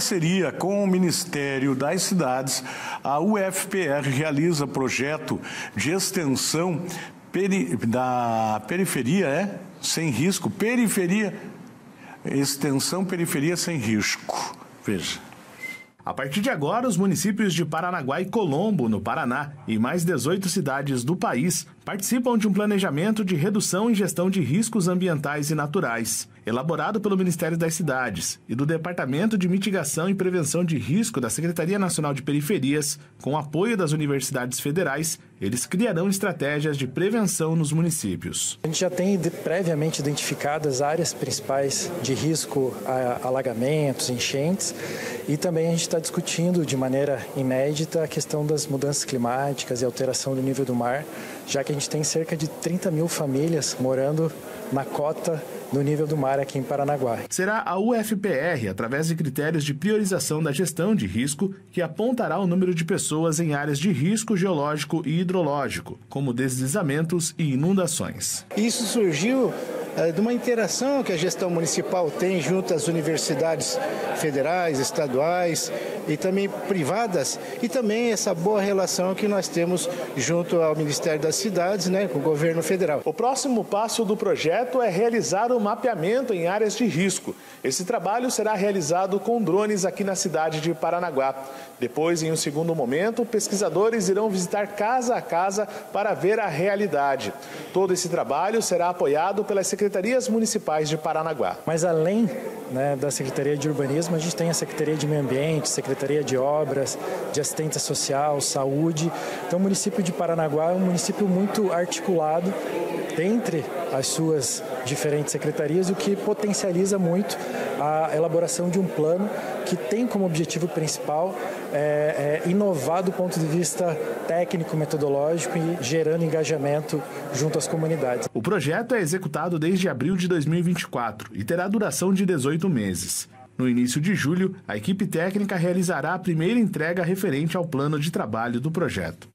parceria com o Ministério das Cidades, a UFPR realiza projeto de extensão peri da periferia, é? Sem risco, periferia, extensão periferia sem risco. Veja. A partir de agora, os municípios de Paranaguá e Colombo, no Paraná, e mais 18 cidades do país participam de um planejamento de redução e gestão de riscos ambientais e naturais, elaborado pelo Ministério das Cidades e do Departamento de Mitigação e Prevenção de Risco da Secretaria Nacional de Periferias, com apoio das universidades federais. Eles criarão estratégias de prevenção nos municípios. A gente já tem previamente identificado as áreas principais de risco a alagamentos, enchentes, e também a gente está discutindo de maneira inédita a questão das mudanças climáticas e alteração do nível do mar, já que a tem cerca de 30 mil famílias morando na cota no nível do mar aqui em Paranaguá. Será a UFPR, através de critérios de priorização da gestão de risco, que apontará o número de pessoas em áreas de risco geológico e hidrológico, como deslizamentos e inundações. Isso surgiu de uma interação que a gestão municipal tem junto às universidades federais, estaduais e também privadas, e também essa boa relação que nós temos junto ao Ministério das Cidades, né, com o governo federal. O próximo passo do projeto é realizar o mapeamento em áreas de risco. Esse trabalho será realizado com drones aqui na cidade de Paranaguá. Depois, em um segundo momento, pesquisadores irão visitar casa a casa para ver a realidade. Todo esse trabalho será apoiado pelas secretarias municipais de Paranaguá. Mas além né, da Secretaria de Urbanismo, a gente tem a Secretaria de Meio Ambiente, Secretaria de Obras, de Assistência Social, Saúde. Então, o município de Paranaguá é um município muito articulado entre as suas diferentes secretarias, o que potencializa muito a elaboração de um plano que tem como objetivo principal é, é, inovar do ponto de vista técnico, metodológico e gerando engajamento junto às comunidades. O projeto é executado desde abril de 2024 e terá duração de 18 meses. No início de julho, a equipe técnica realizará a primeira entrega referente ao plano de trabalho do projeto.